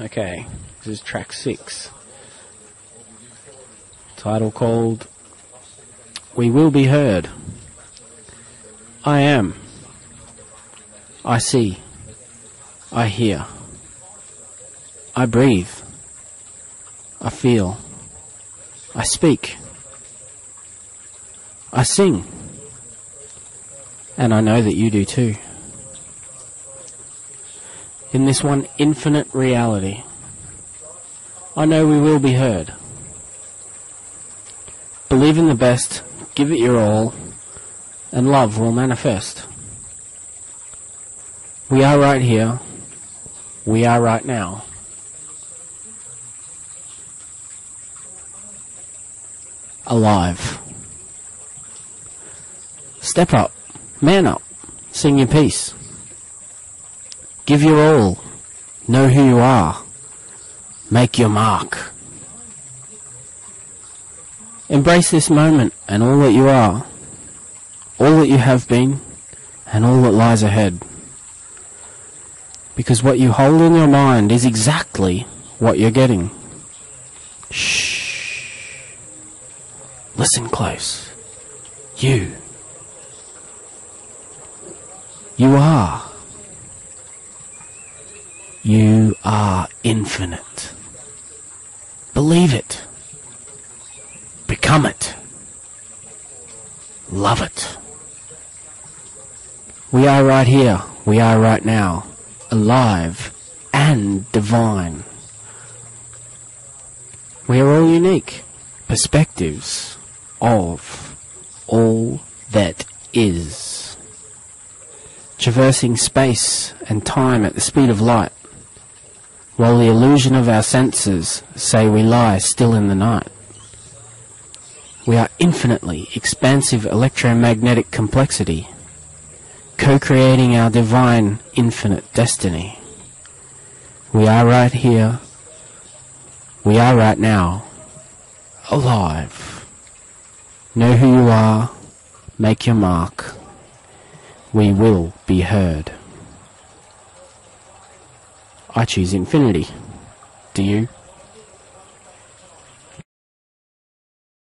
Okay, this is track six. Title called We Will Be Heard. I am. I see. I hear. I breathe. I feel. I speak. I sing. And I know that you do too. In this one infinite reality, I know we will be heard. Believe in the best, give it your all, and love will manifest. We are right here. We are right now. Alive. Step up. Man up. Sing your piece. Give your all. Know who you are. Make your mark. Embrace this moment and all that you are, all that you have been, and all that lies ahead. Because what you hold in your mind is exactly what you're getting. Shh. Listen close. You. You are. You are infinite. Believe it. Become it. Love it. We are right here. We are right now. Alive and divine. We are all unique. Perspectives of all that is. Traversing space and time at the speed of light while the illusion of our senses say we lie still in the night. We are infinitely expansive electromagnetic complexity, co-creating our divine infinite destiny. We are right here. We are right now. Alive. Know who you are. Make your mark. We will be heard. I choose infinity. Do you?